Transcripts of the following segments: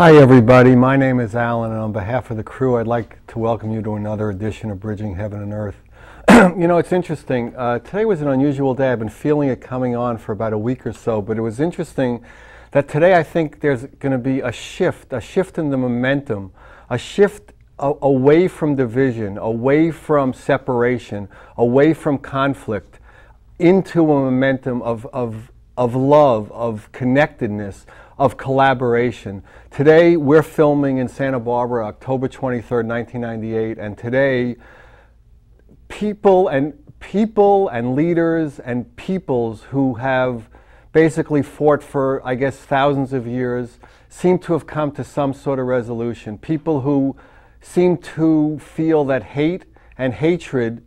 Hi, everybody. My name is Alan, and on behalf of the crew, I'd like to welcome you to another edition of Bridging Heaven and Earth. you know, it's interesting. Uh, today was an unusual day. I've been feeling it coming on for about a week or so, but it was interesting that today I think there's going to be a shift, a shift in the momentum, a shift a- away from division, away from separation, away from conflict, into a momentum of, of, of love, of connectedness, of collaboration. Today, we're filming in Santa Barbara, October 23rd, 1998, and today, people and people and leaders and peoples who have basically fought for, I guess, thousands of years seem to have come to some sort of resolution. People who seem to feel that hate and hatred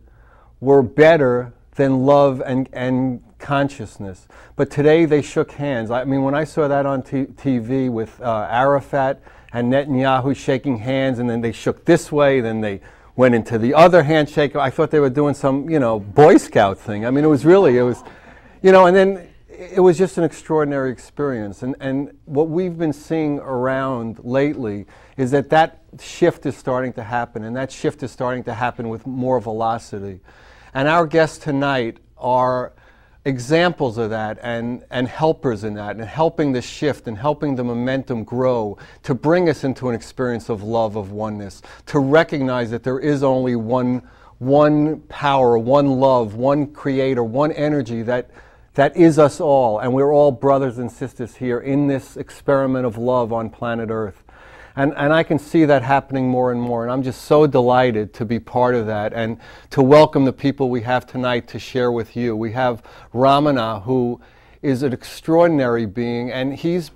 were better than love and, and consciousness. But today they shook hands. I mean, when I saw that on TV with uh, Arafat and Netanyahu shaking hands, and then they shook this way, then they went into the other handshake. I thought they were doing some, you know, Boy Scout thing. I mean, it was really, it was, you know, and then it was just an extraordinary experience. And, and what we've been seeing around lately is that that shift is starting to happen, and that shift is starting to happen with more velocity. And our guests tonight are examples of that and, and helpers in that and helping the shift and helping the momentum grow to bring us into an experience of love, of oneness, to recognize that there is only one, one power, one love, one creator, one energy that, that is us all. And we're all brothers and sisters here in this experiment of love on planet Earth. And, and I can see that happening more and more. And I'm just so delighted to be part of that and to welcome the people we have tonight to share with you. We have Ramana, who is an extraordinary being, and he's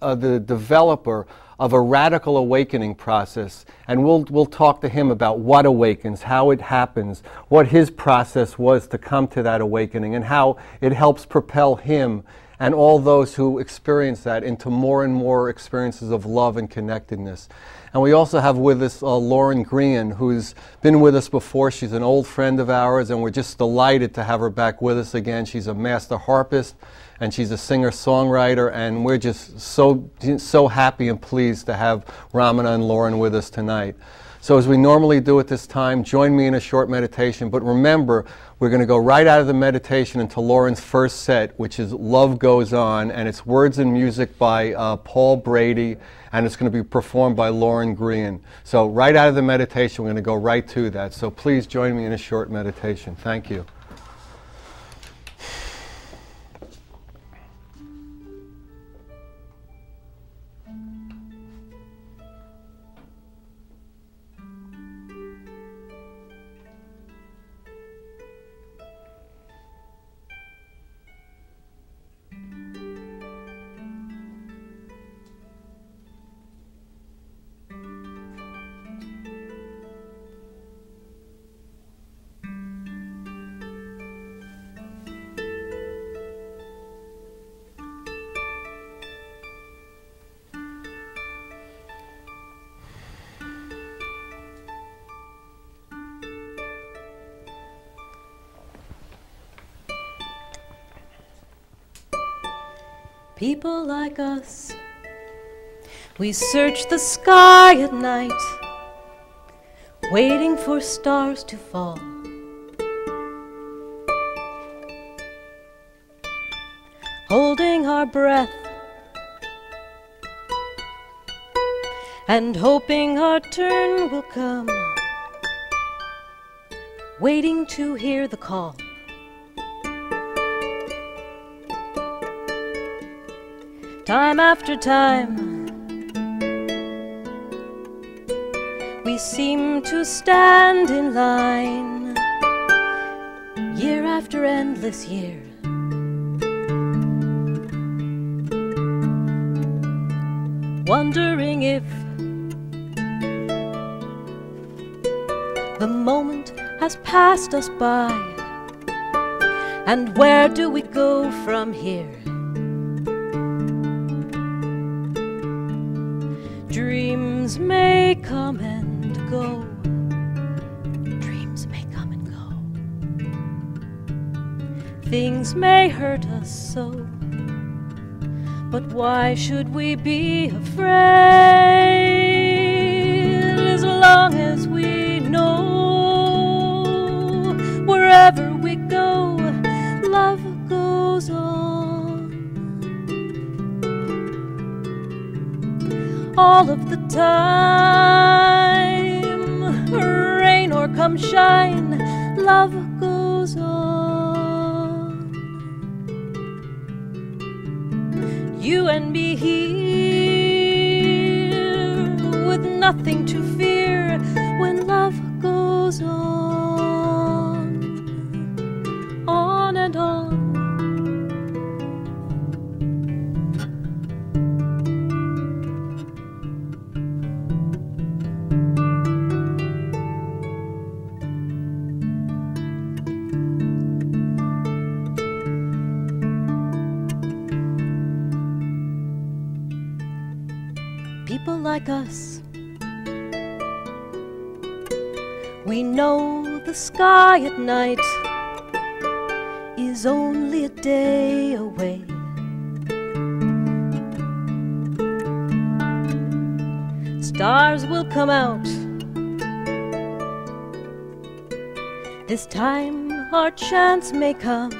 uh, the developer of a radical awakening process. And we'll, we'll talk to him about what awakens, how it happens, what his process was to come to that awakening, and how it helps propel him and all those who experience that into more and more experiences of love and connectedness. And we also have with us uh, Lorin Grean, who's been with us before. She's an old friend of ours, and we're just delighted to have her back with us again. She's a master harpist, and she's a singer-songwriter, and we're just so so happy and pleased to have Ramana and Lorin with us tonight. So, as we normally do at this time, join me in a short meditation. But remember, we're going to go right out of the meditation into Lorin's first set, which is Love Goes On, and it's words and music by uh, Paul Brady, and it's going to be performed by Lorin Grean. So, right out of the meditation, we're going to go right to that. So, please join me in a short meditation. Thank you. People like us, we search the sky at night, waiting for stars to fall. Holding our breath and hoping our turn will come, waiting to hear the call. Time after time. We seem to stand in line year after endless year. Wondering if the moment has passed us by, and where do we go from here? Hurt us so. But why should we be afraid as long as we know wherever we go, love goes on? All of the time, rain or come shine, love goes on. Nothing time our chance may come.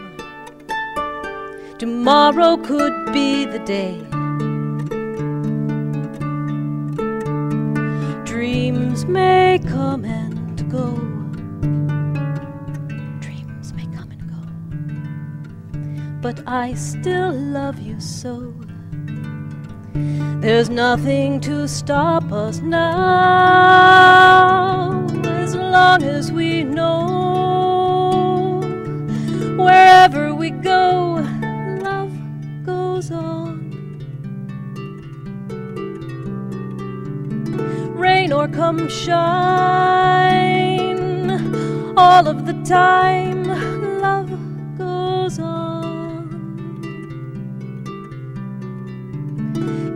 Tomorrow could be the day. Dreams may come and go. Dreams may come and go. But I still love you so. There's nothing to stop us now as long as we know wherever we go, love goes on. rain or come shine. All of the time, love goes on.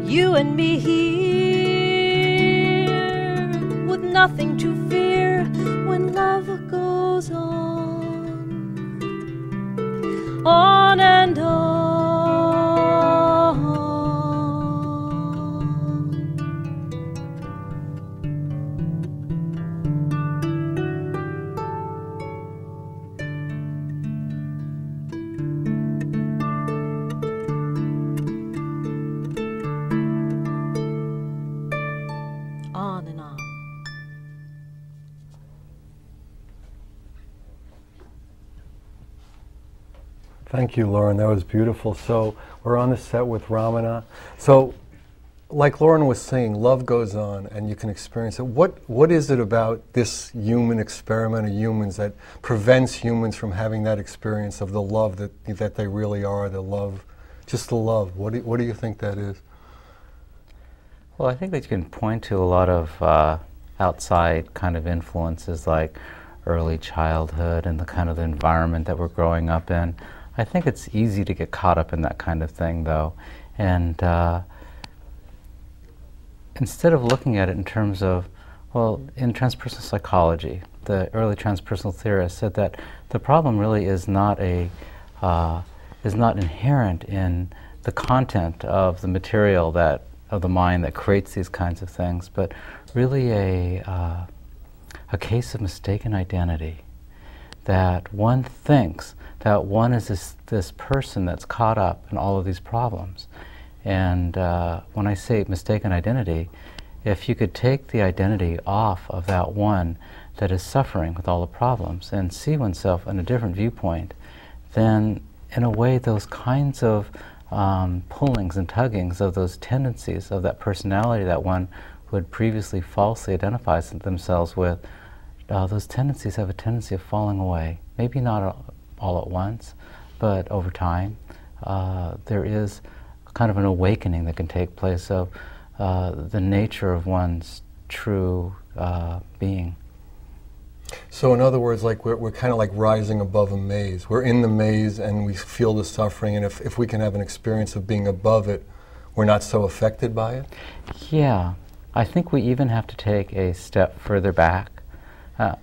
You and me here with nothing to Thank you, Lorin. That was beautiful. So we're on the set with Ramana. So, like Lorin was saying, love goes on, and you can experience it. What What is it about this human experiment of humans that prevents humans from having that experience of the love that that they really are? The love, just the love. What do What do you think that is? Well, I think that you can point to a lot of uh, outside kind of influences like early childhood and the kind of environment that we're growing up in. I think it's easy to get caught up in that kind of thing, though. And uh, instead of looking at it in terms of, well, in transpersonal psychology, the early transpersonal theorists said that the problem really is not a uh, is not inherent in the content of the material that of the mind that creates these kinds of things, but really a uh, a case of mistaken identity. That one thinks that one is this, this person that's caught up in all of these problems. And uh, when I say mistaken identity, if you could take the identity off of that one that is suffering with all the problems and see oneself in a different viewpoint, then in a way those kinds of um, pullings and tuggings of those tendencies of that personality that one would previously falsely identify themselves with, uh, those tendencies have a tendency of falling away. Maybe not all at once, but over time. Uh, there is kind of an awakening that can take place of uh, the nature of one's true uh, being. So, in other words, like we're, we're kind of like rising above a maze. We're in the maze and we feel the suffering, and if, if we can have an experience of being above it, we're not so affected by it? Yeah. I think we even have to take a step further back.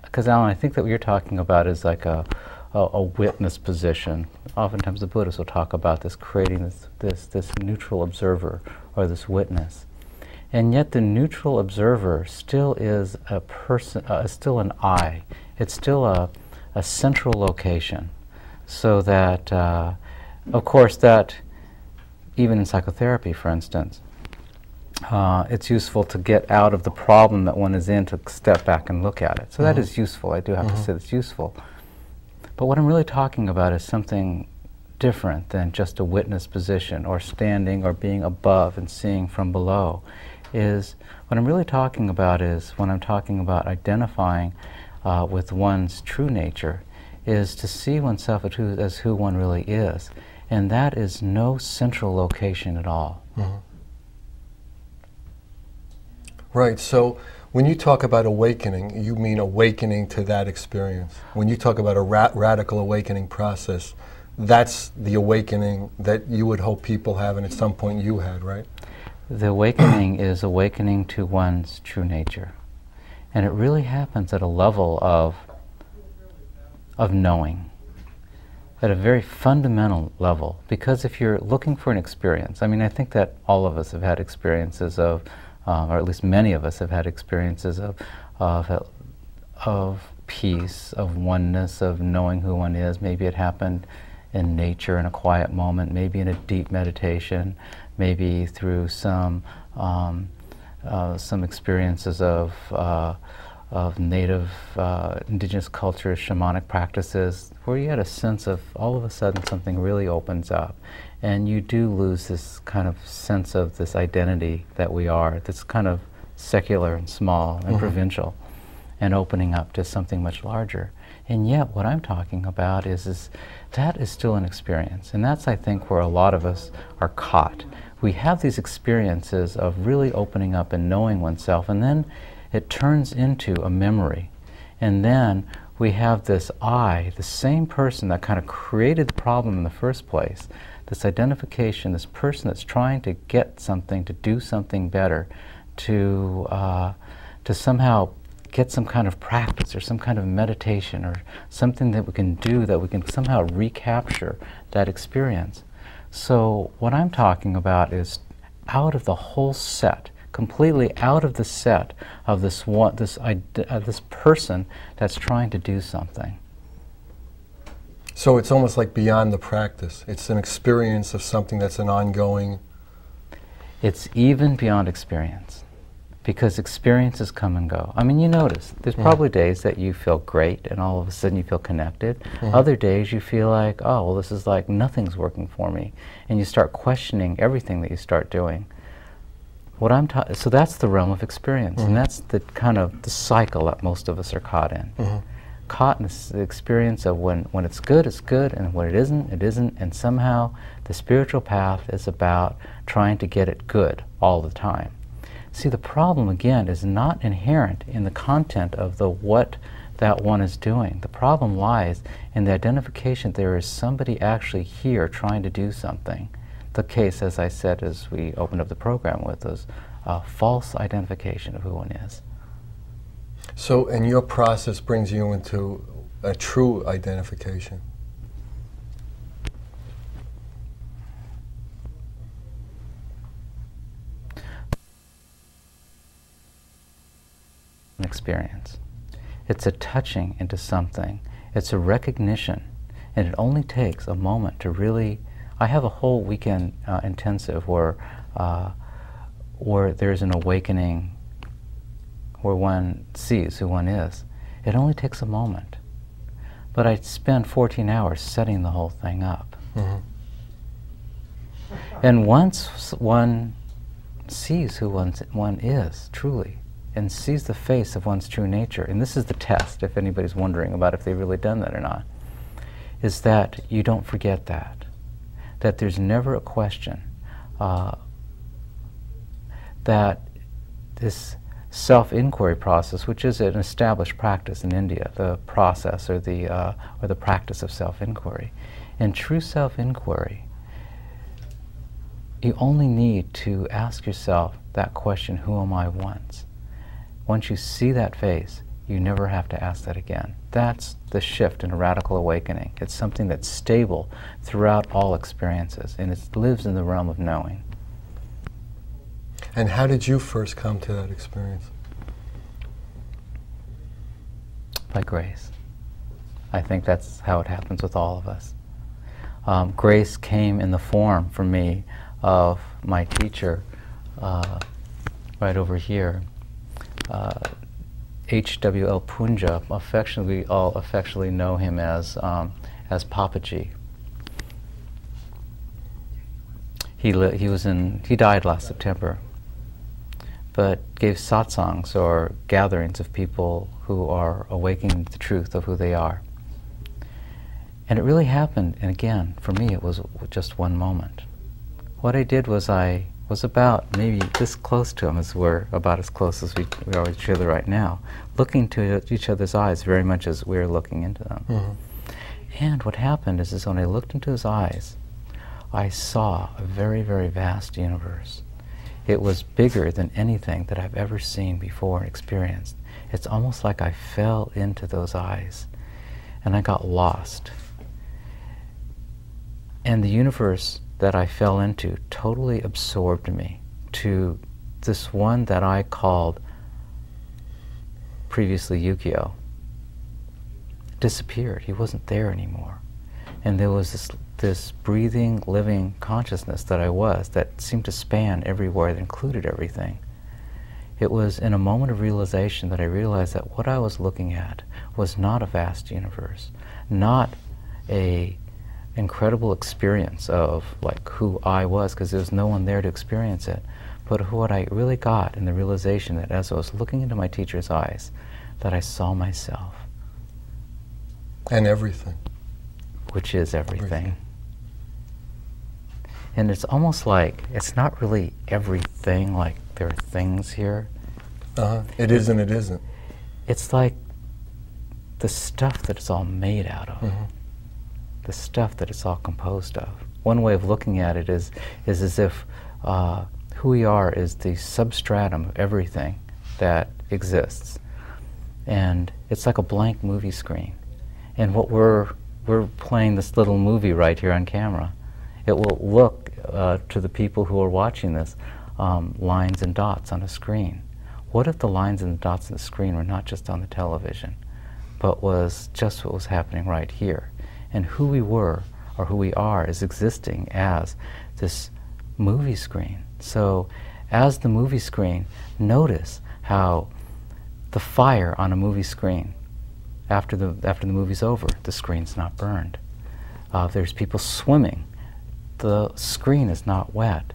Because, uh, Alan, I think that what you're talking about is like a, a, a, witness position. Oftentimes the Buddhists will talk about this creating this, this, this neutral observer or this witness. And yet the neutral observer still is a person, uh, still an I. It's still a, a central location. So that, uh, of course, that even in psychotherapy, for instance, uh, it's useful to get out of the problem that one is in to step back and look at it. So mm-hmm. that is useful. I do have mm-hmm. to say it's useful. But what I'm really talking about is something different than just a witness position or standing or being above and seeing from below is what I'm really talking about is when I'm talking about identifying uh, with one's true nature is to see oneself as who, as who, one really is. And that is no central location at all. Mm-hmm. Right. So when you talk about awakening, you mean awakening to that experience. When you talk about a ra- radical awakening process, that's the awakening that you would hope people have, and at some point you had, right? The awakening is awakening to one's true nature. And it really happens at a level of, of knowing, at a very fundamental level. Because if you're looking for an experience, I mean, I think that all of us have had experiences of, um, or at least many of us have had experiences of, of, of peace, of oneness, of knowing who one is. Maybe it happened in nature in a quiet moment, maybe in a deep meditation, maybe through some um, uh, some experiences of uh, of native uh, indigenous cultures, shamanic practices, where you had a sense of all of a sudden something really opens up, and you do lose this kind of sense of this identity that we are, that's kind of secular and small and mm-hmm. provincial, and opening up to something much larger. And yet, what I'm talking about is, is that is still an experience. And that's, I think, where a lot of us are caught we have these experiences of really opening up and knowing oneself, and then it turns into a memory. And then we have this I, the same person that kind of created the problem in the first place, this identification, this person that's trying to get something, to do something better, to, uh, to somehow get some kind of practice or some kind of meditation or something that we can do that we can somehow recapture that experience. So, what I'm talking about is out of the whole set, completely out of the set of this one, this uh, this person that's trying to do something. So it's almost like beyond the practice. It's an experience of something that's an ongoing. It's even beyond experience because experiences come and go. I mean, you notice there's mm. probably days that you feel great and all of a sudden you feel connected. Mm. Other days you feel like, oh, well, this is like nothing's working for me. And you start questioning everything that you start doing. What I'm ta- so that's the realm of experience, mm. and mm-hmm. that's the kind of the cycle that most of us are caught in. Mm-hmm. Caught in the experience of when, when it's good, it's good, and when it isn't, it isn't, and somehow the spiritual path is about trying to get it good all the time. See, the problem again is not inherent in the content of the what that one is doing. The problem lies in the identification there is somebody actually here trying to do something. The case, as I said, as we opened up the program with, is a false identification of who one is. So, and your process brings you into a true identification. Experience. It's a touching into something. It's a recognition. And it only takes a moment to really. I have a whole weekend uh, intensive where, uh, where there's an awakening where one sees who one is. It only takes a moment. But I spend 14 hours setting the whole thing up. Mm-hmm. And once one sees who one's, one is truly and sees the face of one's true nature, and this is the test, if anybody's wondering about if they've really done that or not, is that you don't forget that. That there's never a question uh, that this self inquiry process, which is an established practice in India, the process or the, uh, or the practice of self inquiry. In true self inquiry, you only need to ask yourself that question, Who am I once? Once you see that face, you never have to ask that again. That's the shift in a radical awakening. It's something that's stable throughout all experiences, and it lives in the realm of knowing. And how did you first come to that experience? By grace. I think that's how it happens with all of us. Um, grace came in the form for me of my teacher uh, right over here. Uh, H.W.L. Poonja, affectionately, we all affectionately know him as, um, as Papaji. He, li- he, was in, he died last September, but gave satsangs or gatherings of people who are awakening to the truth of who they are. And it really happened, and again, for me, it was just one moment. What I did was I was about maybe this close to him as we're about as close as we, we are each other right now, looking to each other's eyes very much as we're looking into them. Mm-hmm. And what happened is, is when I looked into his eyes, I saw a very, very vast universe. It was bigger than anything that I've ever seen before and experienced. It's almost like I fell into those eyes and I got lost. And the universe that I fell into totally absorbed me to this one that I called previously Yukio. Disappeared. He wasn't there anymore. And there was this, this breathing, living consciousness that I was that seemed to span everywhere, that included everything. It was in a moment of realization that I realized that what I was looking at was not a vast universe, not a incredible experience of like who I was because there was no one there to experience it. But what I really got in the realization that as I was looking into my teacher's eyes, that I saw myself, And everything. which is everything. Everything. And it's almost like it's not really everything, like there are things here. Uh-huh. It is and it isn't. It's like the stuff that it's all made out of. Mhm. the stuff that it's all composed of. One way of looking at it is, is as if uh, who we are is the substratum of everything that exists. And it's like a blank movie screen. And what we're, we're playing this little movie right here on camera. It will look uh, to the people who are watching this um, lines and dots on a screen. What if the lines and the dots on the screen were not just on the television, but was just what was happening right here? and who we were or who we are is existing as this movie screen. So, as the movie screen, notice how the fire on a movie screen, after the, after the movie's over, the screen's not burned. Uh, there's people swimming, the screen is not wet.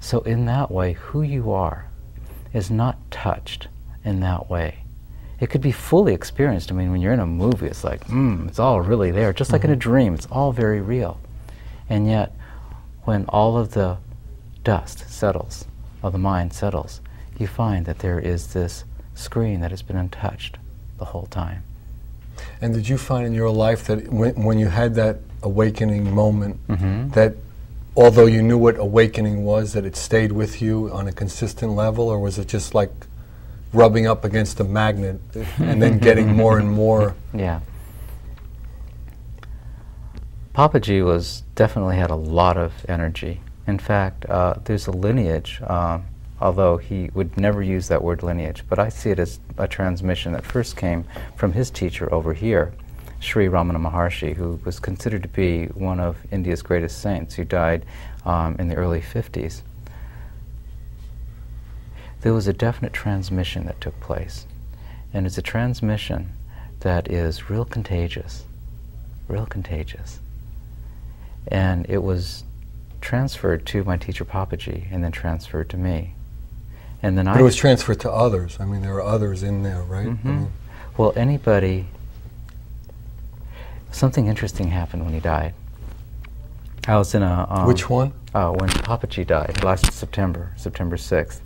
So, in that way, who you are is not touched in that way it could be fully experienced. I mean, when you're in a movie, it's like, mm, it's all really there. Just like in a dream, it's all very real. And yet, when all of the dust settles, of the mind settles, you find that there is this screen that has been untouched the whole time. And did you find in your life that when, when you had that awakening moment, that although you knew what awakening was, that it stayed with you on a consistent level, or was it just like rubbing up against a magnet and then getting more and more? Yeah. Papaji was definitely had a lot of energy. In fact, uh, there's a lineage, um, although he would never use that word lineage, but I see it as a transmission that first came from his teacher over here, Sri Ramana Maharshi, who was considered to be one of India's greatest saints, who died um, in the early 50s. There was a definite transmission that took place, and it's a transmission that is real contagious, real contagious. And it was transferred to my teacher Papaji and then transferred to me. And then But I it was transferred to others. I mean, there are others in there, right? I Mhm. mean, Well, anybody. Something interesting happened when he died. I was in a. Um, which one? Uh, when Papaji died last September, September 6th.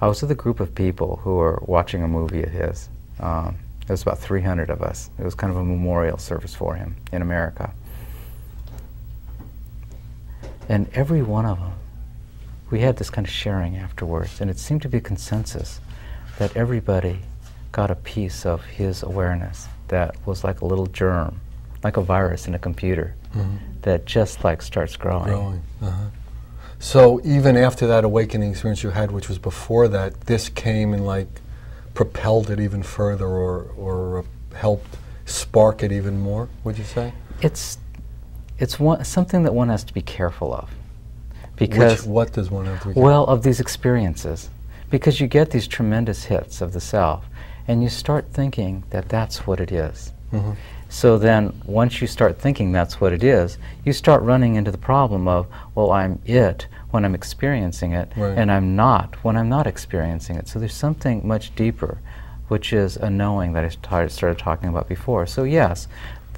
I was with a group of people who were watching a movie of his. Um, there was about 300 of us. It was kind of a memorial service for him in America. And every one of them, we had this kind of sharing afterwards, and it seemed to be consensus that everybody got a piece of his awareness that was like a little germ, like a virus in a computer, Mhm. that just like starts growing. Growing. Uh-huh. So even after that awakening experience you had, which was before that, this came and like propelled it even further, or or uh, helped spark it even more. Would you say? It's it's one, something that one has to be careful of, because which, what does one have to? be- well of these experiences, because you get these tremendous hits of the self, and you start thinking that that's what it is. Mhm. So then, once you start thinking that's what it is, you start running into the problem of, well, I'm it when I'm experiencing it, Right. and I'm not when I'm not experiencing it. So there's something much deeper, which is a knowing that I started talking about before. So, yes,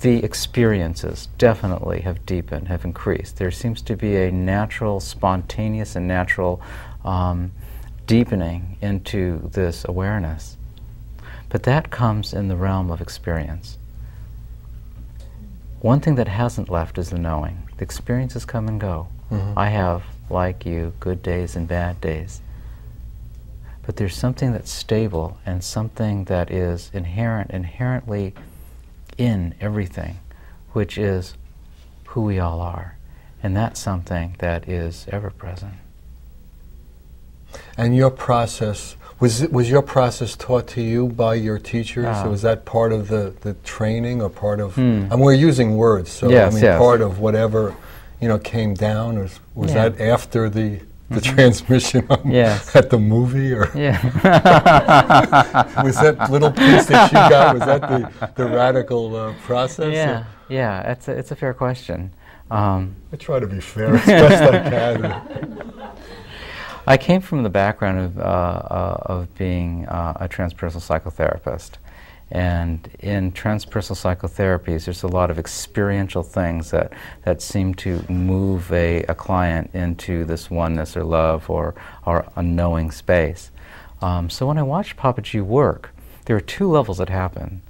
the experiences definitely have deepened, have increased. There seems to be a natural, spontaneous, and natural um, deepening into this awareness. But that comes in the realm of experience. One thing that hasn't left is the knowing. The experiences come and go. Mhm. I have, like you, good days and bad days. But there's something that's stable and something that is inherent, inherently in everything, which is who we all are. And that's something that is ever present. And your process was it, was your process taught to you by your teachers? Ah. So was that part of the, the training or part of? Hmm. And we're using words, so Yes, I mean yes. part of whatever you know came down. Or was Yeah. that after the the transmission on- Yes. at the movie, or Yeah. was that little piece that you got? Was that the, the radical uh, process? or- yeah, yeah, it's a, it's a fair question. Um, I try to be fair as best I can. I came from the background of, uh, uh, of being uh, a transpersonal psychotherapist. And in transpersonal psychotherapies, there's a lot of experiential things that, that seem to move a, a client into this oneness or love or, or a knowing space. Um, so when I watched Papaji work, there were two levels that happened.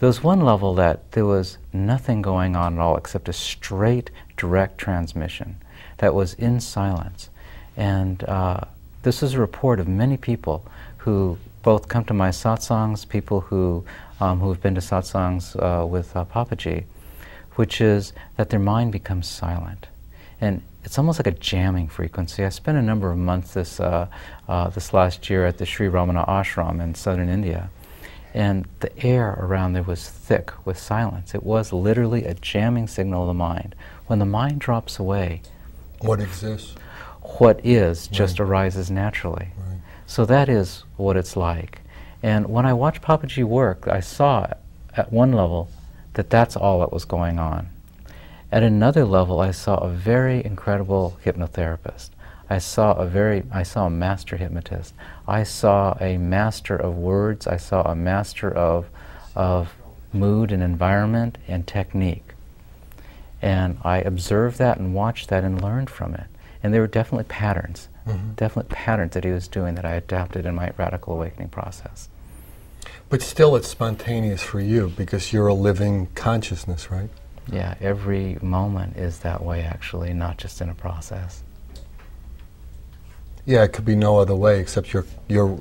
There was one level that there was nothing going on at all except a straight, direct transmission that was in silence. And uh, this is a report of many people who both come to my satsangs, people who, um, who have been to satsangs uh, with uh, Papaji, which is that their mind becomes silent. And it's almost like a jamming frequency. I spent a number of months this, uh, uh, this last year at the Sri Ramana Ashram in southern India. And the air around there was thick with silence. It was literally a jamming signal of the mind. When the mind drops away, What exists? What is just Right. arises naturally. Right. So that is what it's like. And when I watched Papaji work, I saw at one level that that's all that was going on. At another level, I saw a very incredible hypnotherapist. I saw a very, I saw a master hypnotist. I saw a master of words. I saw a master of, of mood and environment and technique. And I observed that and watched that and learned from it. And there were definitely patterns, Mhm. definite patterns that he was doing that I adapted in my radical awakening process. But still, it's spontaneous for you because you're a living consciousness, right? Yeah, every moment is that way actually, not just in a process. Yeah, it could be no other way except you're you're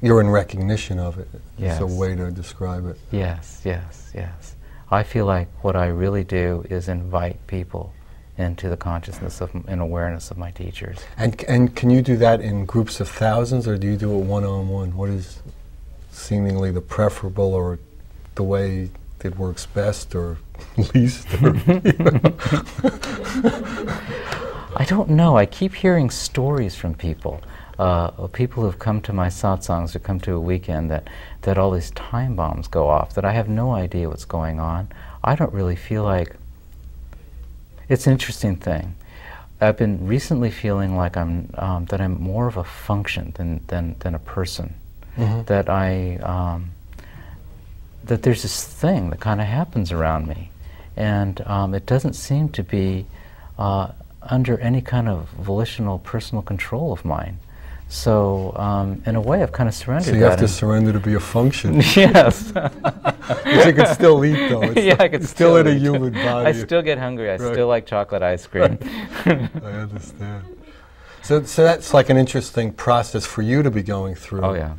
you're in recognition of it. Yes. It's a way to describe it. Yes, yes, yes. I feel like what I really do is invite people into the consciousness of and awareness of my teachers. And and can you do that in groups of thousands, or do you do it one on one? What is seemingly the preferable, or the way that works best, or least? Or? I don't know. I keep hearing stories from people, uh, people who've come to my satsangs or come to a weekend that, that all these time bombs go off, that I have no idea what's going on. I don't really feel like. It's an interesting thing. I've been recently feeling like I'm um, that I'm more of a function than than, than a person. Mhm. That I um, that there's this thing that kind of happens around me, and um, it doesn't seem to be uh, under any kind of volitional personal control of mine. So um, in a way, I've kind of surrendered So you have to surrender to be a function. yes. Which you can still eat though. It's yeah, I could it's still in a human body. I still get hungry. I Right. still like chocolate ice cream. I understand. So, so that's like an interesting process for you to be going through. oh yeah.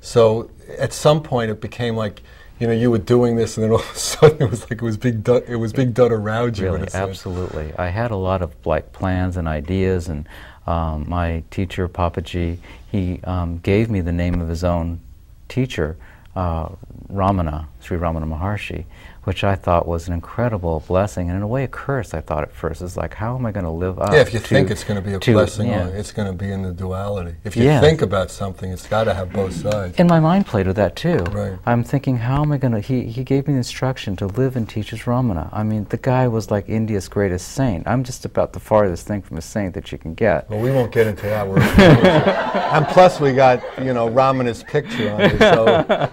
So at some point it became like, you know, you were doing this, and then all of a sudden it was like it was being done. It was being done around you. Really, absolutely. I had a lot of like plans and ideas, and um, my teacher Papaji, he um, gave me the name of his own teacher, uh, Ramana, Sri Ramana Maharshi, which I thought was an incredible blessing, and in a way a curse. I thought at first, it's like, how am I going to live up? Yeah, if you to- think it's going to be a to- blessing, yeah. it's going to be in the duality. If you Yeah. think about something, it's got to have both sides. And my mind played with that too. Right. I'm thinking, how am I going to? He, he gave me the instruction to live and teach as Ramana. I mean, the guy was like India's greatest saint. I'm just about the farthest thing from a saint that you can get. Well, we won't get into that. We're and plus, we got you know Ramana's picture on it, so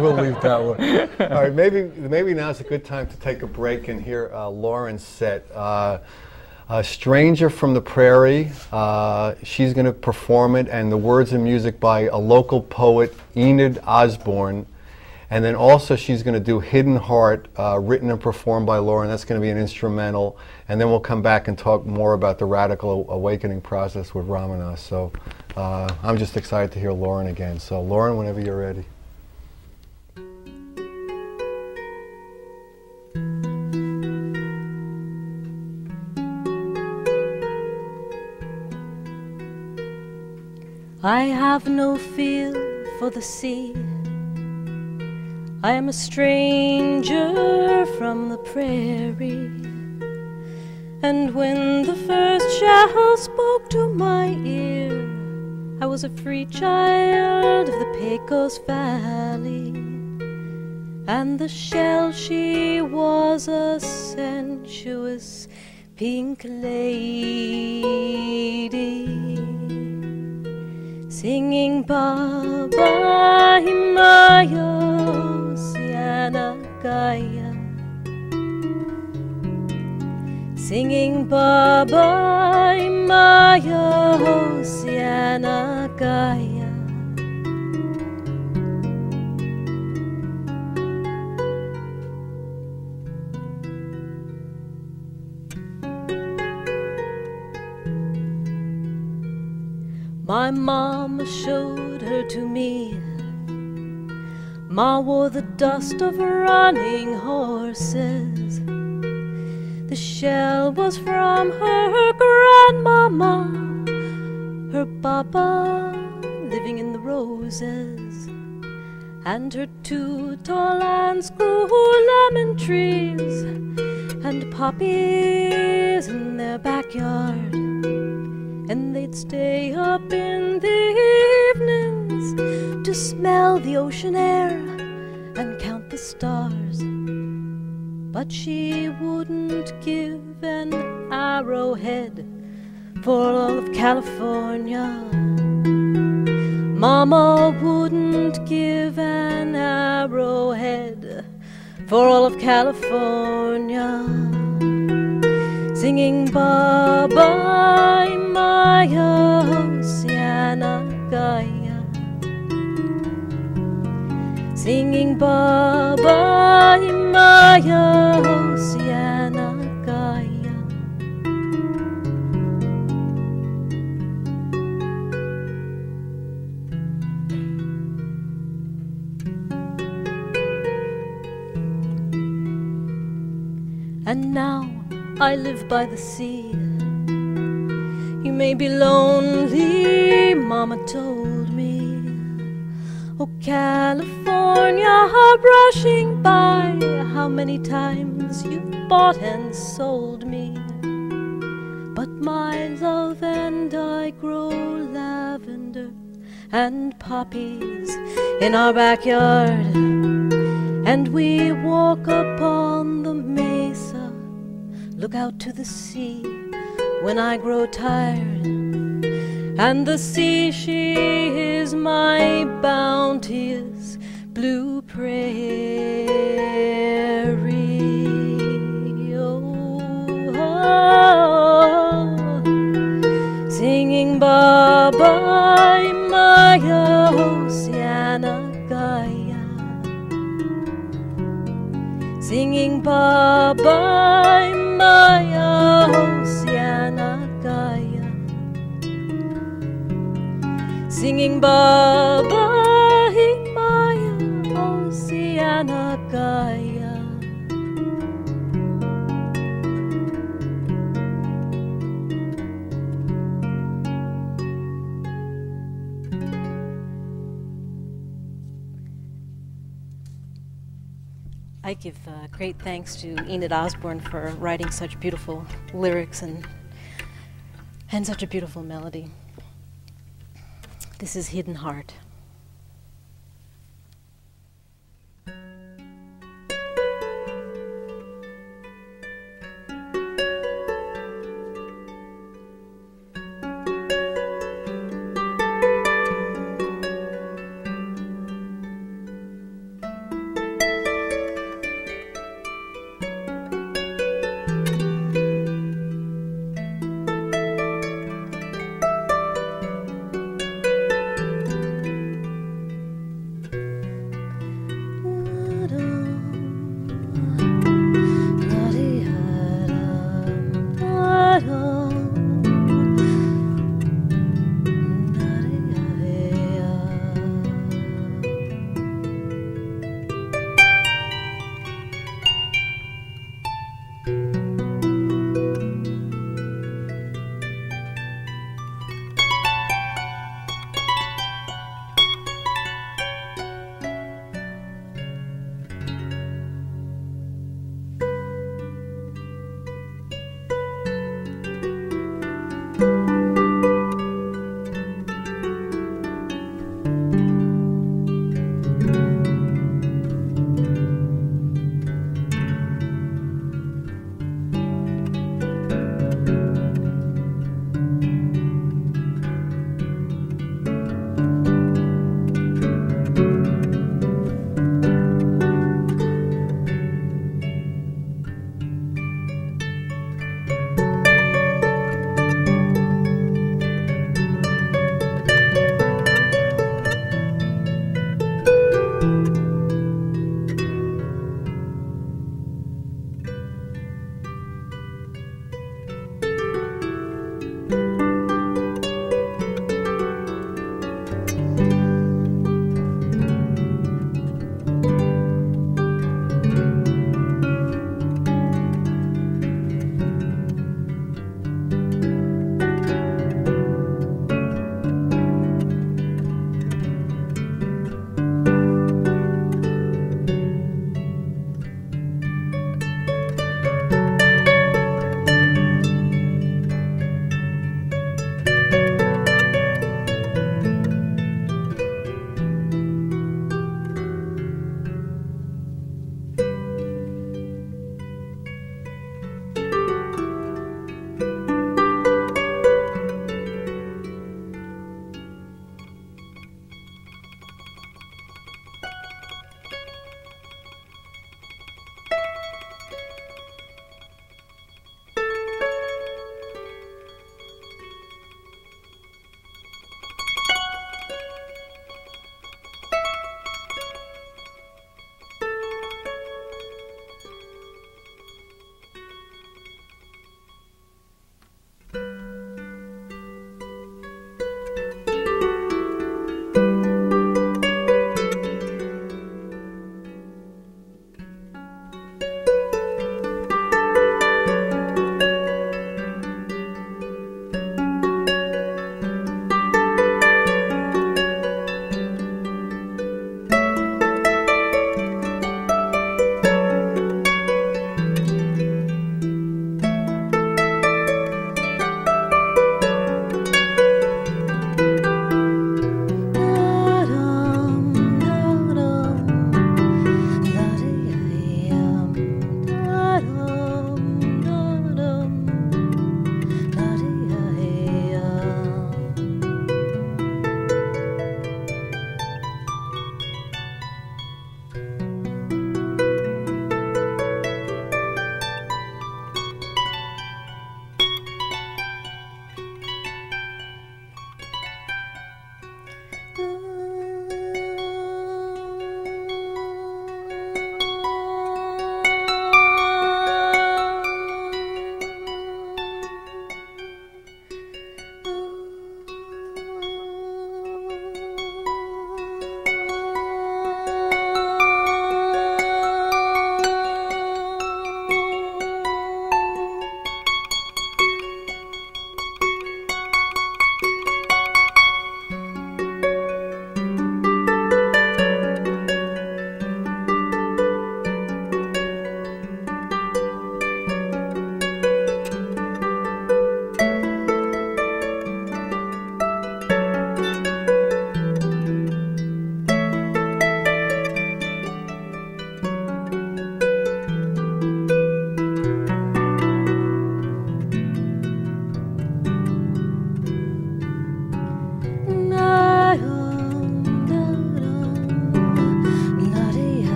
we'll leave that one. All right, maybe maybe now's a good time to take a break and hear uh, Lorin's set. Uh, a stranger from the prairie. Uh, she's going to perform it, and the words and music by a local poet, Enid Osborne. And then also she's going to do Hidden Heart, uh, written and performed by Lorin. That's going to be an instrumental. And then we'll come back and talk more about the radical awakening process with Ramana. So uh, I'm just excited to hear Lorin again. So Lorin, whenever you're ready. I have no feel for the sea. I am a stranger from the prairie. And when the first shell spoke to my ear, I was a free child of the Pecos Valley. And the shell, she was a sensuous pink lady singing Baba Himayo Siana Gaia singing Baba Himayo Siana My mama showed her to me. Ma wore the dust of running horses. The shell was from her grandmama, her papa living in the roses, and her two tall aunts grew lemon trees and poppies in their backyard and stay up in the evenings to smell the ocean air and count the stars. But she wouldn't give an arrowhead for all of California. Mama wouldn't give an arrowhead for all of California singing Baba Maya Oceana Gaia singing Baba Maya Oceana Gaia And now I live by the sea. You may be lonely, Mama told me. Oh, California, rushing by, how many times you've bought and sold me. But my love and I grow lavender and poppies in our backyard. And we walk upon the mesa, look out to the sea, when I grow tired, and the sea she is my bounteous blue prairie. Oh, oh, singing bye bye, my Oceana Gaia. Singing bye bye, My Oceana Gaia. I give uh, great thanks to Enid Osborne for writing such beautiful lyrics and, and such a beautiful melody. This is Hidden Heart.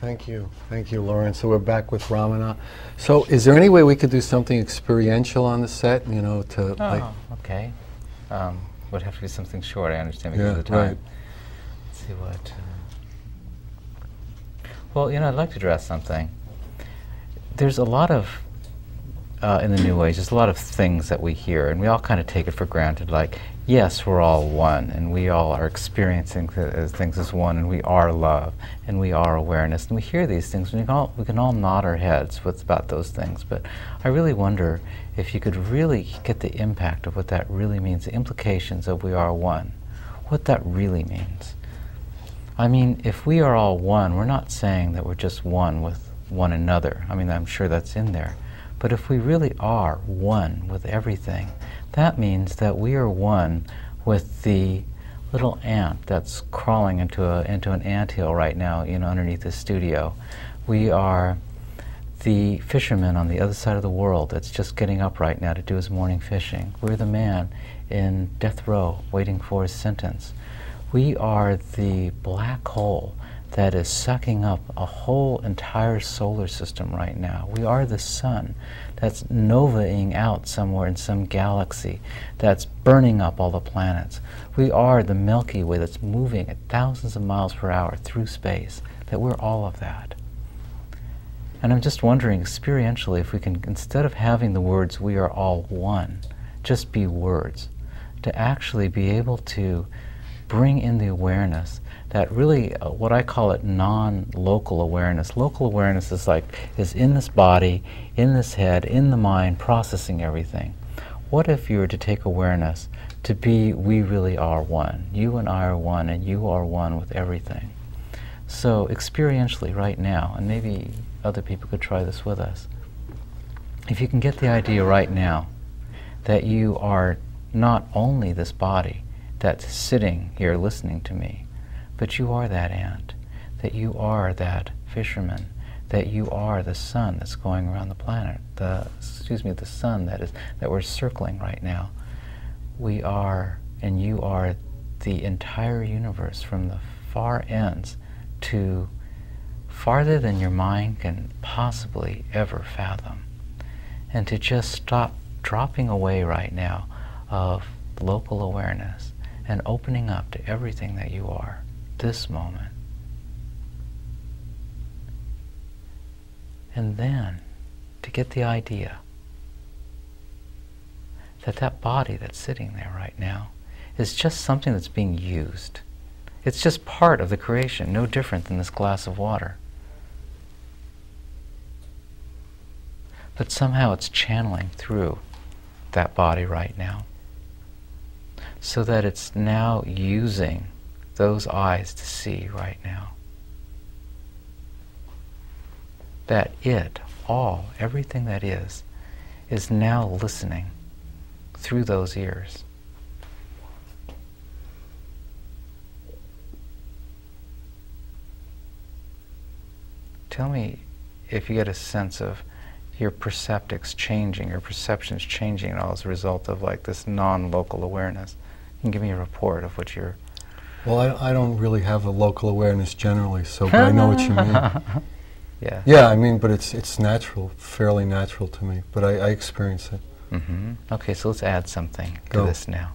Thank you. Thank you, Lorin. So we're back with Ramana. So is there any way we could do something experiential on the set, you know, to like, Oh, okay. Um, would have to be something short, I understand, because Yeah, of the time. right. Let's see what. Uh, well, you know, I'd like to address something. There's a lot of, uh, in the New Age, there's a lot of things that we hear, and we all kind of take it for granted. Like, yes, we're all one, and we all are experiencing th- as things as one, and we are love, and we are awareness. And we hear these things, and we can all, we can all nod our heads with about those things. But I really wonder if you could really get the impact of what that really means, the implications of we are one, what that really means. I mean, if we are all one, we're not saying that we're just one with one another. I mean, I'm sure that's in there. But if we really are one with everything, that means that we are one with the little ant that's crawling into a into an anthill right now, you know, underneath the studio. We are the fisherman on the other side of the world that's just getting up right now to do his morning fishing. We're the man in death row waiting for his sentence. We are the black hole that is sucking up a whole entire solar system right now. We are the sun that's novaing out somewhere in some galaxy that's burning up all the planets. We are the Milky Way that's moving at thousands of miles per hour through space, that we're all of that. And I'm just wondering experientially if we can, instead of having the words we are all one, just be words, to actually be able to bring in the awareness that really uh, what I call it non-local awareness. Local awareness is like is in this body, in this head, in the mind, processing everything. What if you were to take awareness to be we really are one. You and I are one and you are one with everything. So experientially right now, and maybe other people could try this with us. If you can get the idea right now that you are not only this body that's sitting here listening to me, but you are that ant, that you are that fisherman, that you are the sun that's going around the planet, the excuse me, the sun that is that we're circling right now. We are and you are the entire universe from the far ends to farther than your mind can possibly ever fathom. And to just stop dropping away right now of local awareness and opening up to everything that you are this moment. And then to get the idea that that body that's sitting there right now is just something that's being used. It's just part of the creation, no different than this glass of water. But somehow it's channeling through that body right now. So that it's now using those eyes to see right now. That it, all, everything that is, is now listening through those ears. Tell me if you get a sense of your perceptics changing, your perceptions changing at all as a result of like this non-local awareness. You can give me a report of what you're. Well, I, I don't really have a local awareness generally, so but I know what you mean. Yeah. Yeah, I mean, but it's it's natural, fairly natural to me. But I, I experience it. hmm Okay, so let's add something to this now.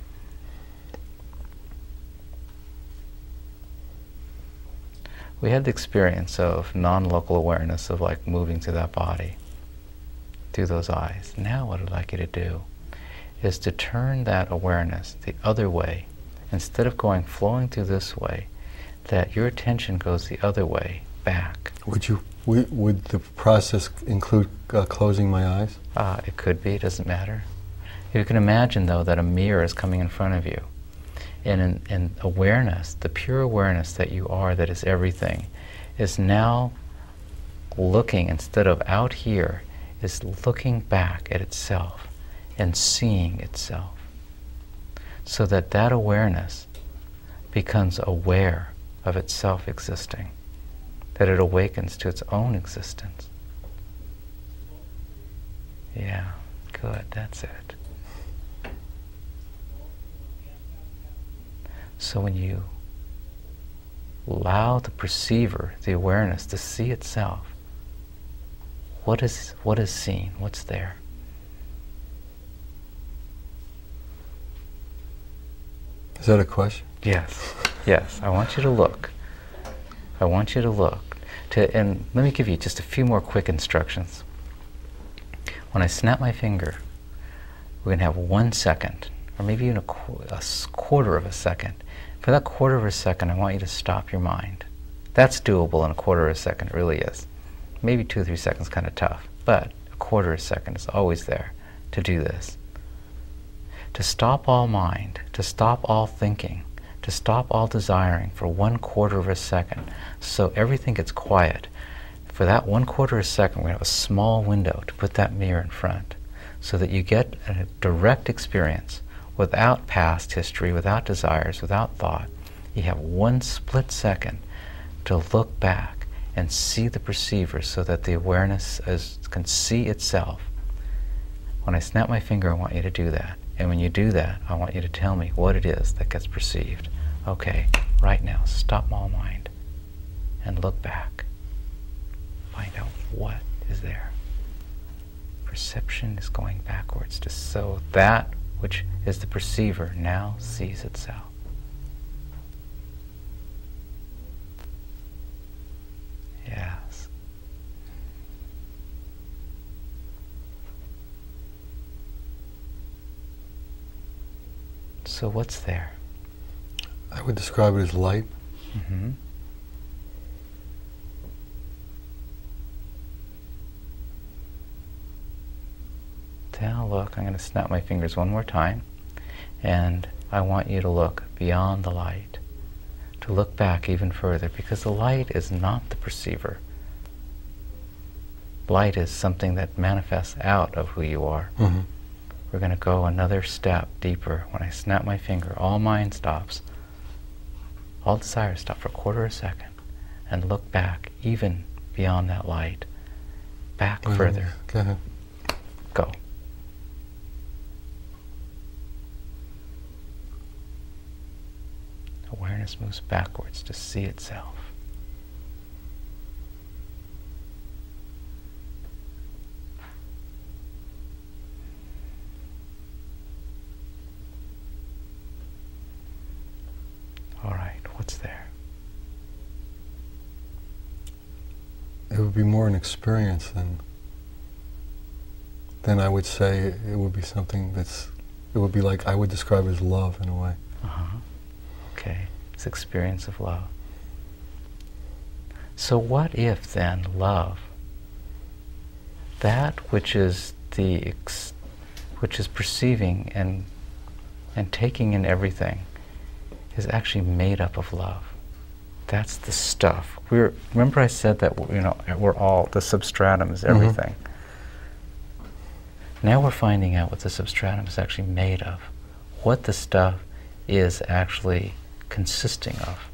We had the experience of non-local awareness of like moving through that body, through those eyes. Now what I'd like you to do is to turn that awareness the other way. Instead of going flowing through this way, that your attention goes the other way back. Would you? Would, the process include uh, closing my eyes? Uh, it could be, it doesn't matter. You can imagine, though, that a mirror is coming in front of you. And in, in awareness, the pure awareness that you are, that is everything, is now looking, instead of out here, is looking back at itself and seeing itself. So that that awareness becomes aware of itself existing, that it awakens to its own existence. Yeah, good, that's it. So when you allow the perceiver, the awareness, to see itself, what is, what is seen? What's there? Is that a question? Yes, yes. I want you to look. I want you to look. To, and let me give you just a few more quick instructions. When I snap my finger, we're going to have one second, or maybe even a, qu- a quarter of a second. For that quarter of a second, I want you to stop your mind. That's doable in a quarter of a second, it really is. Maybe two or three seconds kind of tough, but a quarter of a second is always there to do this. To stop all mind, to stop all thinking, to stop all desiring for one quarter of a second, so everything gets quiet. For that one quarter of a second, we have a small window to put that mirror in front, so that you get a direct experience without past history, without desires, without thought. You have one split second to look back and see the perceiver so that the awareness is, can see itself. When I snap my finger, I want you to do that. And when you do that, I want you to tell me what it is that gets perceived. Okay, right now, stop all mind and look back. Find out what is there. Perception is going backwards to so that which is the perceiver now sees itself. Yes. So what's there? I would describe it as light. Mm-hmm. Now look, I'm going to snap my fingers one more time, and I want you to look beyond the light, to look back even further, because the light is not the perceiver. Light is something that manifests out of who you are. hmm We're going to go another step deeper. When I snap my finger, all mind stops. All desire stop for a quarter of a second and look back even beyond that light. Back further. Go ahead. Go. Awareness moves backwards to see itself. All right, what's there? It would be more an experience than then I would say it would be something that's it would be like I would describe as love in a way. Uh-huh. Okay, it's experience of love. So what if then love, that which is the ex- which is perceiving and and taking in everything, is actually made up of love. That's the stuff. We're remember I said that you know we're all the substratum is mm-hmm. everything. Now we're finding out what the substratum is actually made of, what the stuff is actually consisting of.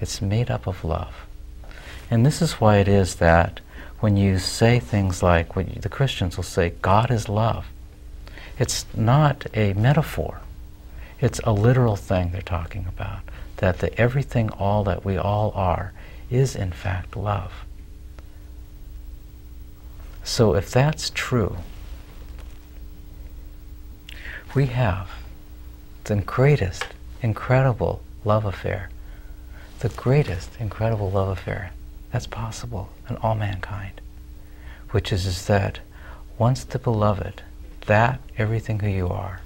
It's made up of love. And this is why it is that when you say things like, what you, the Christians will say, God is love, it's not a metaphor. It's a literal thing they're talking about. That the everything, all that we all are, is in fact love. So if that's true, we have the greatest, incredible love affair, the greatest, incredible love affair that's possible in all mankind, which is, is that once the beloved, that everything who you are,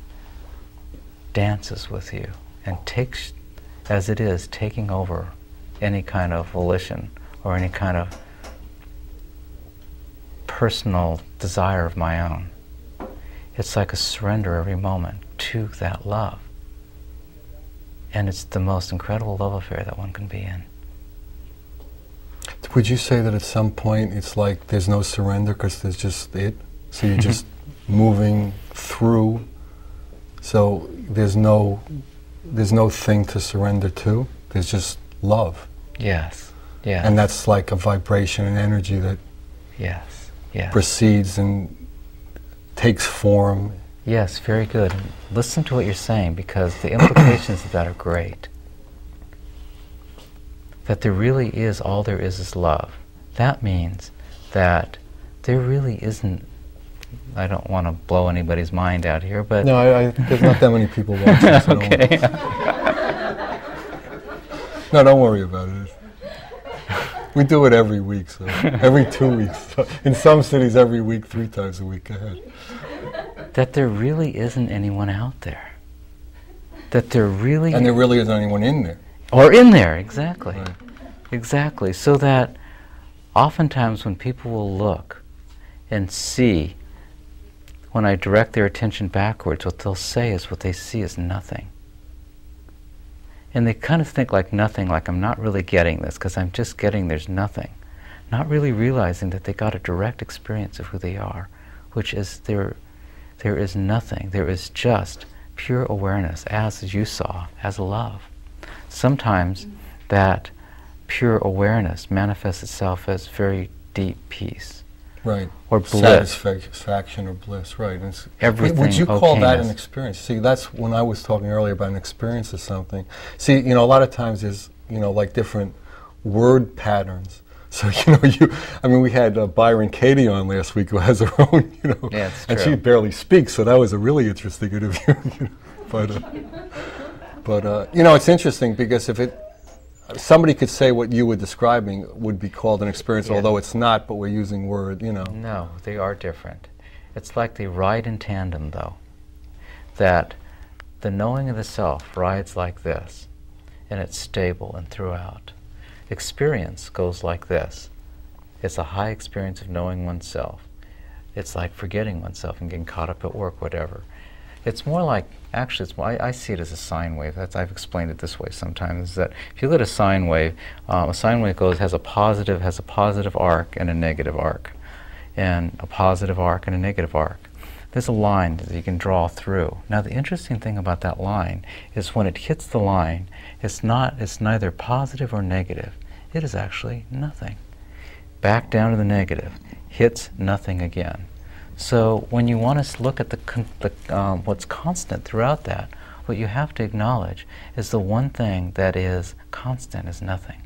dances with you and takes, as it is, taking over any kind of volition or any kind of personal desire of my own. It's like a surrender every moment to that love. And it's the most incredible love affair that one can be in. Would you say that at some point it's like there's no surrender because there's just it? So you're just moving through. So there's no there's no thing to surrender to. There's just love. Yes. Yeah. And that's like a vibration and energy that yes. Yes. proceeds and takes form. Yes, very good. Listen to what you're saying because the implications of that are great. That there really is, all there is is love. That means that there really isn't, I don't want to blow anybody's mind out here, but. No, I, I, there's not that many people watching. So don't okay. No, don't worry about it. We do it every week, so every two weeks. So in some cities, every week, three times a week. Go ahead. that there really isn't anyone out there. That there really And there really isn't anyone in there. or in there, exactly. Right. Exactly. So that oftentimes when people will look and see, when I direct their attention backwards, what they'll say is what they see is nothing. And they kind of think like nothing, like I'm not really getting this because I'm just getting there's nothing. Not really realizing that they got a direct experience of who they are, which is there, there is nothing. There is just pure awareness, as you saw, as love. Sometimes that pure awareness manifests itself as very deep peace Right. or bliss. Satisfaction or bliss, right. And it's- Everything Would you call that an experience? See, that's when I was talking earlier about an experience of something. See, you know, a lot of times there's, you know, like different word patterns. So, you know, you, I mean, we had uh, Byron Katie on last week who has her own, you know, Yeah, and she barely speaks, so that was a really interesting interview. you know, but, uh, but uh, you know, it's interesting because if it, somebody could say what you were describing would be called an experience, Yeah. although it's not, but we're using word, you know. No, they are different. It's like they ride in tandem, though. That the knowing of the self rides like this, and it's stable and throughout. Experience goes like this it's a high experience of knowing oneself. It's like forgetting oneself and getting caught up at work, whatever. It's more like, actually, I, I see it as a sine wave. That's, I've explained it this way sometimes. Is that if you look at a sine wave, um, a sine wave goes has a positive has a positive arc and a negative arc, and a positive arc and a negative arc. There's a line that you can draw through. Now, the interesting thing about that line is when it hits the line, it's not it's neither positive or negative. It is actually nothing. Back down to the negative, hits nothing again. So when you want to look at the, con- the um, what's constant throughout that, what you have to acknowledge is the one thing that is constant is nothing.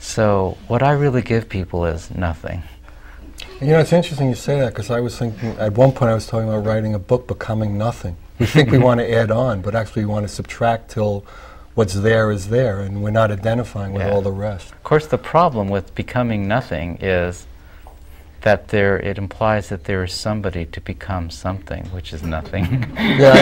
So what I really give people is nothing. You know, it's interesting you say that because I was thinking, at one point I was talking about writing a book, Becoming Nothing. We think we want to add on, but actually we want to subtract till what's there is there, and we're not identifying with Yeah. all the rest. Of course, the problem with becoming nothing is that there it implies that there is somebody to become something, which is nothing. Yeah,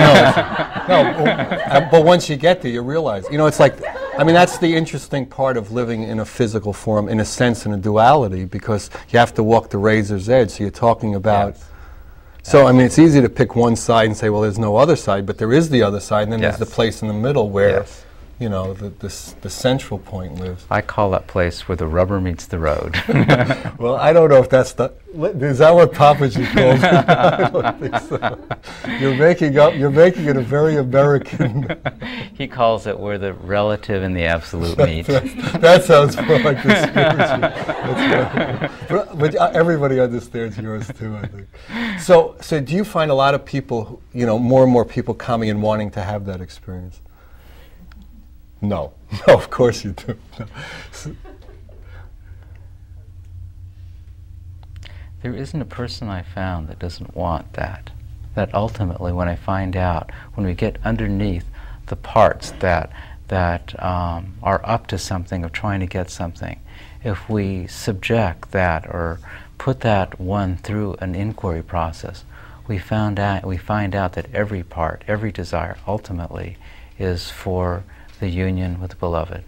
I know. No, uh, but once you get there, you realize, you know, it's like, I mean, that's the interesting part of living in a physical form, in a sense, in a duality, because you have to walk the razor's edge. So you're talking about. Yes. So, I mean, it's easy to pick one side and say, well, there's no other side, but there is the other side, and then there's the place in the middle where, Yes. You know, the, the, the central point lives. I call that place where the rubber meets the road. Well, I don't know if that's the. Is that what Papaji calls it? I don't think so. You're making up. You're making it a very American. he calls it where the relative and the absolute meet. that sounds more like the spiritual. But, but uh, everybody understands yours too, I think. So, so do you find a lot of people, you know, more and more people coming and wanting to have that experience? No, no, of course you do. There isn't a person I found that doesn't want that. That ultimately, when I find out, when we get underneath the parts that that um, are up to something of trying to get something, if we subject that or put that one through an inquiry process, we found out we find out that every part, every desire, ultimately, is for the union with the beloved.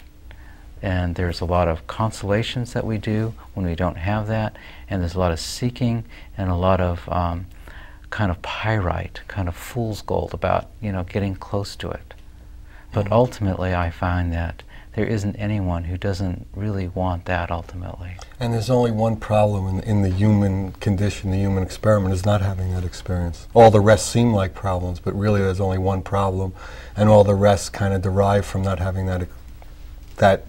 and there's a lot of consolations that we do when we don't have that, and there's a lot of seeking and a lot of um, kind of pyrite, kind of fool's gold about you know getting close to it. But Mhm. ultimately, I find that there isn't anyone who doesn't really want that ultimately. And there's only one problem in, in the human condition, the human experiment, is not having that experience. All the rest seem like problems, but really there's only one problem, and all the rest kind of derive from not having that, that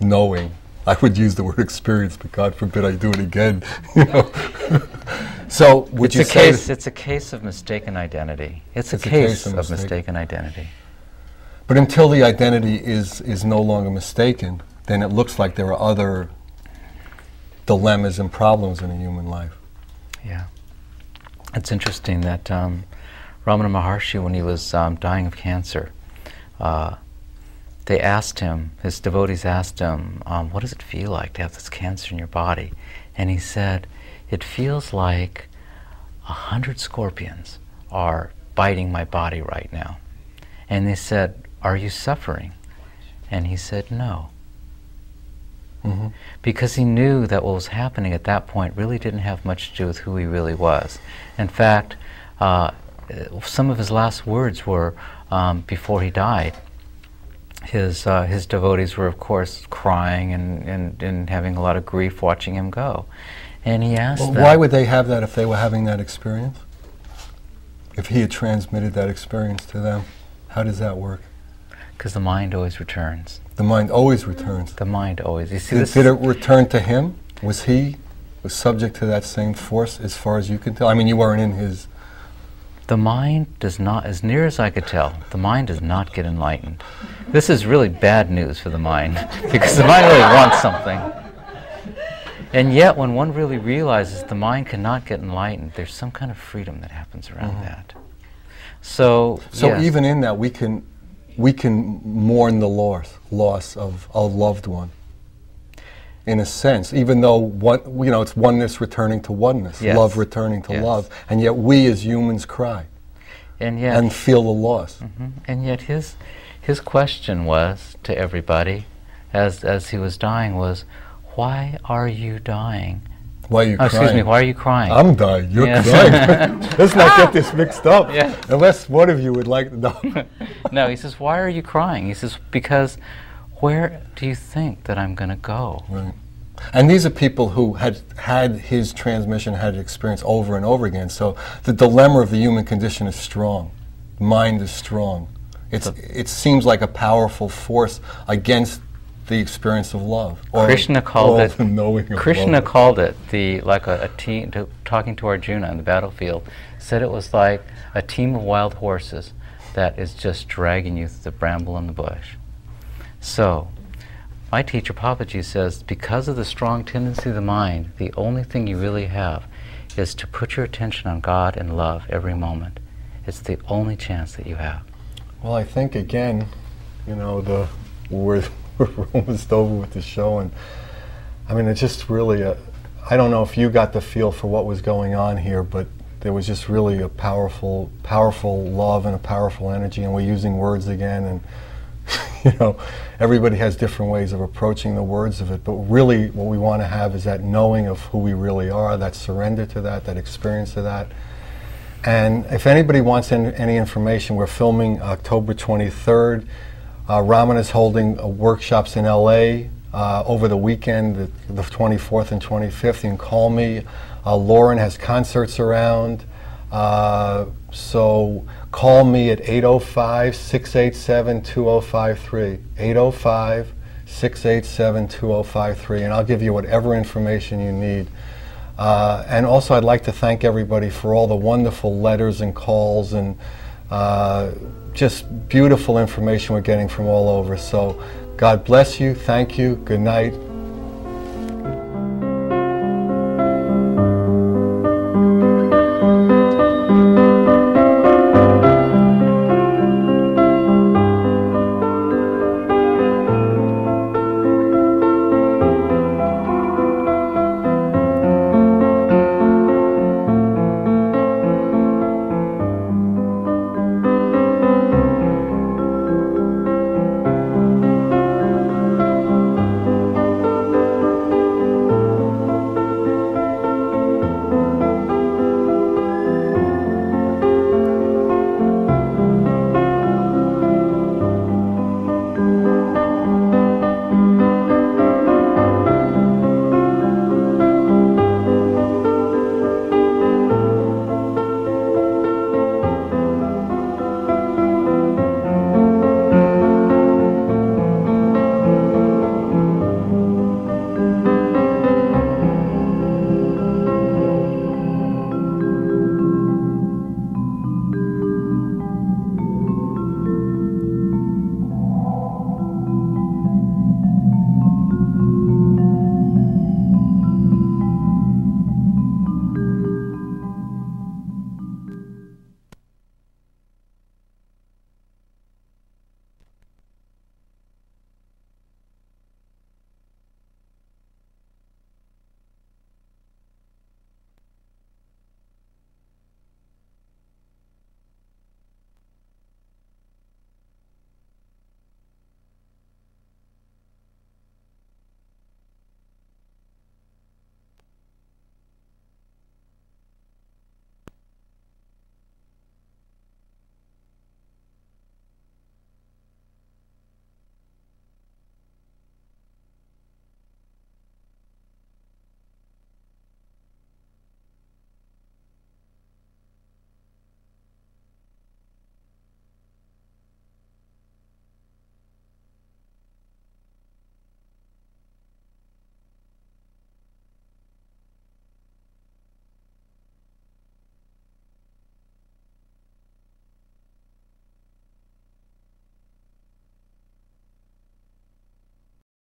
knowing. I would use the word experience, but God forbid I do it again. You know. so would it's you a say case. It's a case of mistaken identity. It's, It's a a case, case of of mistake- mistaken identity. But until the identity is, is no longer mistaken, then it looks like there are other dilemmas and problems in a human life. Yeah. It's interesting that um, Ramana Maharshi, when he was um, dying of cancer, uh, they asked him, his devotees asked him, um, what does it feel like to have this cancer in your body? And he said, it feels like a hundred scorpions are biting my body right now. And they said, are you suffering? And he said, no. hmm because he knew that what was happening at that point really didn't have much to do with who he really was. In fact, uh, uh, some of his last words were um, before he died. His, uh, his devotees were, of course, crying and, and, and having a lot of grief watching him go. And he asked Well, them, why would they have that if they were having that experience? If he had transmitted that experience to them, how does that work? Because the mind always returns. The mind always returns. The mind always. You see, Did, did it return to him? Was he was subject to that same force as far as you can tell? I mean, you weren't in his. The mind does not, as near as I could tell, the mind does not get enlightened. This is really bad news for the mind because the mind really wants something. And yet, when one really realizes the mind cannot get enlightened, there's some kind of freedom that happens around Mhm. that. So, So yes, even in that, we can we can mourn the loss loss of a loved one. In a sense, even though what you know, it's oneness returning to oneness, Yes. love returning to Yes. love, and yet we as humans cry and yet, and feel the loss. Mhm. and yet, his his question was to everybody, as as he was dying, was, "Why are you dying?" Why are you Oh, crying? excuse me. Why are you crying? I'm dying. You're Yes. crying. Let's not get this mixed up. Yeah. Unless one of you would like to know. no, he says, Why are you crying? He says, Because where do you think that I'm going to go? Right. And these are people who had had his transmission, had experience over and over again. So the dilemma of the human condition is strong. Mind is strong. It's, it seems like a powerful force against the experience of love. or- Krishna called it- the knowing of Krishna love. called it the like a, a team to, talking to Arjuna on the battlefield. Said it was like a team of wild horses that is just dragging you through the bramble and the bush. So, my teacher Papaji says because of the strong tendency of the mind, the only thing you really have is to put your attention on God and love every moment. It's the only chance that you have. Well, I think again, you know, the we're almost over with the show, and I mean, it's just really. I don't know if you got the feel for what was going on here, but there was just really a powerful, powerful love and a powerful energy, and we're using words again, and you know, everybody has different ways of approaching the words of it, but really, what we want to have is that knowing of who we really are, that surrender to that, that experience of that. And if anybody wants any information, we're filming October 23rd. Uh, Raman is holding uh, workshops in LA uh, over the weekend, the, the 24th and 25th. You can call me. Lorin has concerts around. So call me at 805 687 2053. 805 687 2053, and I'll give you whatever information you need. Uh, and also, I'd like to thank everybody for all the wonderful letters and calls and uh, just beautiful information we're getting from all over. So, God bless you. Thank you. Good night.